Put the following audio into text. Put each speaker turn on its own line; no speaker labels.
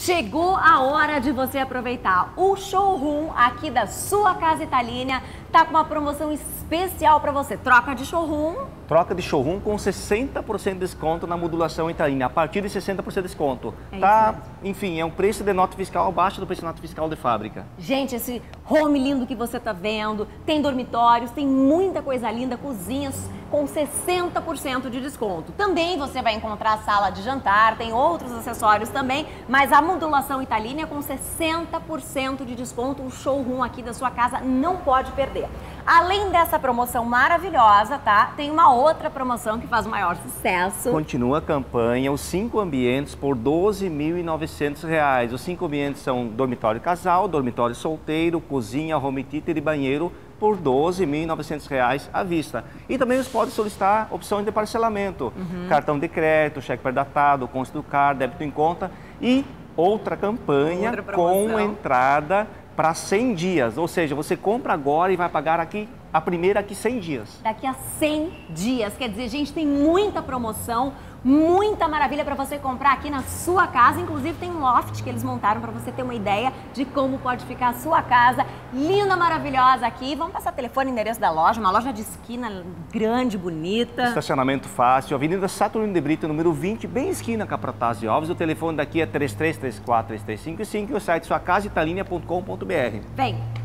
Chegou a hora de você aproveitar. O showroom aqui da sua casa Italínia tá com uma promoção especial para você. Troca de showroom.
Troca de showroom com 60% de desconto na modulação Italínia, a partir de 60% de desconto.
É
tá, enfim, é um preço de nota fiscal abaixo do preço de nota fiscal de fábrica.
Gente, esse home lindo que você tá vendo, tem dormitórios, tem muita coisa linda, cozinhas com 60% de desconto. Também você vai encontrar a sala de jantar, tem outros acessórios também, mas a modulação Italínia com 60% de desconto, o showroom aqui da sua casa não pode perder. Além dessa promoção maravilhosa, tá? Tem uma outra promoção que faz o maior sucesso.
Continua a campanha, os cinco ambientes por R$ 12.900. Os cinco ambientes são dormitório casal, dormitório solteiro, cozinha, home theater e banheiro por R$ 12.900 à vista. E também você pode solicitar opções de parcelamento, cartão de crédito, cheque pré-datado, consta do CAR, débito em conta e outra campanha
Outra
com entrada para 100 dias, ou seja, você compra agora e vai pagar aqui a primeira aqui 100 dias.
Daqui a 100 dias. Quer dizer, gente, tem muita promoção, muita maravilha para você comprar aqui na sua casa. Inclusive, tem um loft que eles montaram para você ter uma ideia de como pode ficar a sua casa. Linda, maravilhosa aqui. Vamos passar telefone e endereço da loja. Uma loja de esquina grande, bonita.
Estacionamento fácil, Avenida Saturnino de Brito, número 20, bem esquina com a Protásio Alves. O telefone daqui é 3334-3355 e o site suacasaitalínea.com.br.
Vem!